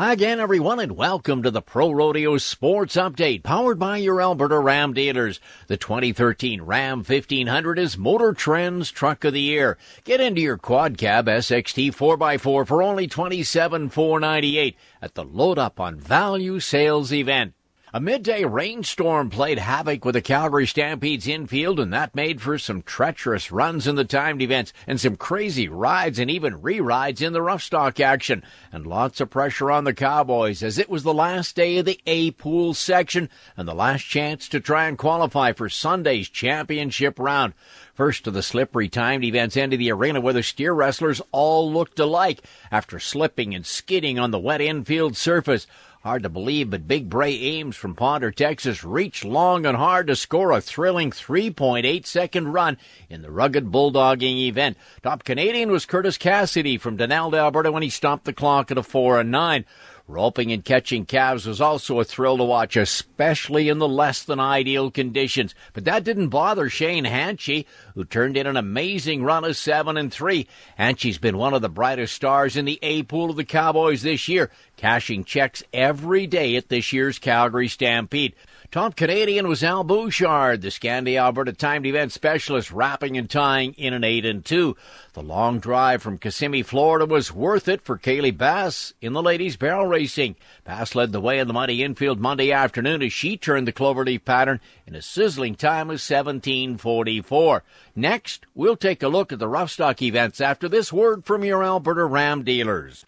Hi again, everyone, and welcome to the Pro Rodeo Sports Update, powered by your Alberta Ram dealers. The 2013 Ram 1500 is Motor Trend's Truck of the Year. Get into your quad cab SXT 4x4 for only $27,498 at the Load Up on Value Sales event. A midday rainstorm played havoc with the Calgary Stampede's infield, and that made for some treacherous runs in the timed events and some crazy rides and even re-rides in the rough stock action. And lots of pressure on the Cowboys as it was the last day of the A pool section and the last chance to try and qualify for Sunday's championship round. First of the slippery timed events ended the arena where the steer wrestlers all looked alike after slipping and skidding on the wet infield surface. Hard to believe, but Big Bray Armes from Ponder, Texas reached long and hard to score a thrilling 3.8 second run in the rugged bulldogging event. Top Canadian was Curtis Cassidy from Donalda, Alberta when he stopped the clock at a 4 and 9. Roping and catching calves was also a thrill to watch, especially in the less than ideal conditions. But that didn't bother Shane Hanchey, who turned in an amazing run of seven and three. Hanchey's been one of the brightest stars in the A pool of the Cowboys this year, cashing checks every day at this year's Calgary Stampede. Top Canadian was Al Bouchard, the Scandia Alberta timed event specialist, wrapping and tying in an 8 and 2. The long drive from Kissimmee, Florida was worth it for Kaley Bass in the ladies barrel racing. Bass led the way in the muddy infield Monday afternoon as she turned the cloverleaf pattern in a sizzling time of 1744. Next, we'll take a look at the rough stock events after this word from your Alberta Ram dealers.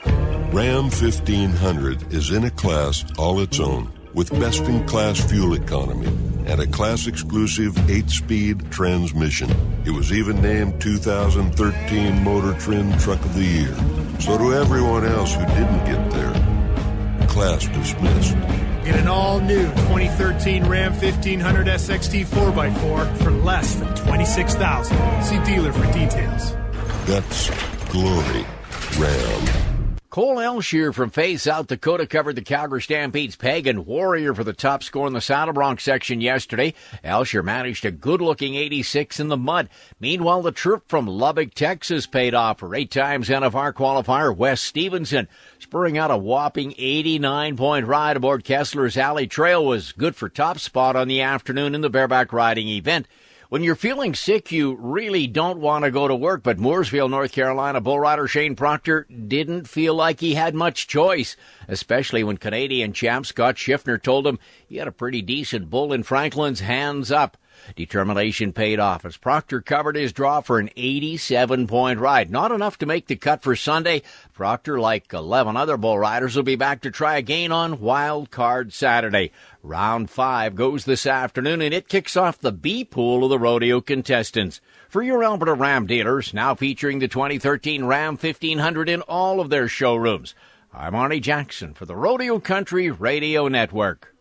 Ram 1500 is in a class all its own with best in class fuel economy and a class exclusive 8 speed transmission. It was even named 2013 Motor Trend Truck of the Year. So, to everyone else who didn't get there, class dismissed. Get an all new 2013 Ram 1500 SXT 4x4 for less than 26000 See dealer for details. That's glory. Ram. Cole Elshere from Faith, South Dakota covered the Calgary Stampede's Pagan Warrior for the top score in the Saddle Bronc section yesterday. Elshier managed a good-looking 86 in the mud. Meanwhile, the trip from Lubbock, Texas paid off for eight times NFR qualifier Wes Stevenson. Spurring out a whopping 89-point ride aboard Kesler's Alley Trail was good for top spot on the afternoon in the bareback riding event. When you're feeling sick, you really don't want to go to work, but Mooresville, North Carolina bull rider Shane Proctor didn't feel like he had much choice, especially when Canadian champ Scott Schiffner told him he had a pretty decent bull in Franklin's hands up. Determination paid off as Proctor covered his draw for an 87 point ride. Not enough to make the cut for Sunday. Proctor, like 11 other bull riders, will be back to try again on Wild Card Saturday. Round five goes this afternoon and it kicks off the B pool of the rodeo contestants. For your Alberta Ram dealers, now featuring the 2013 Ram 1500 in all of their showrooms. I'm Arnie Jackson for the Rodeo Country Radio Network.